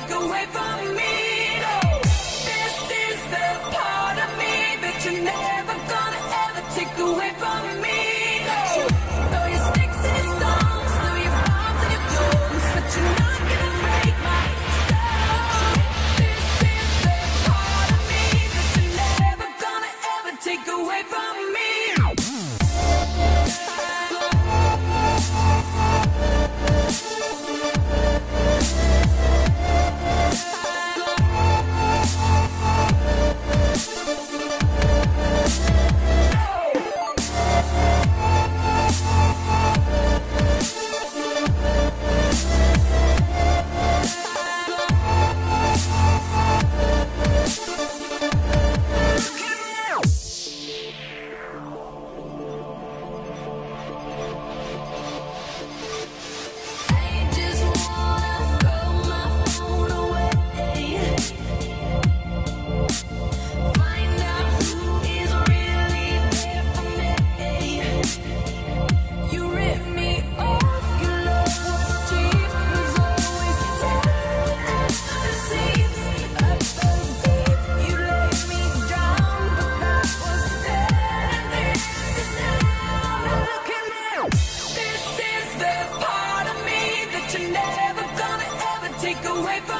take away from me. No. This is the part of me that you're never gonna ever take away from me. you're never gonna ever take away from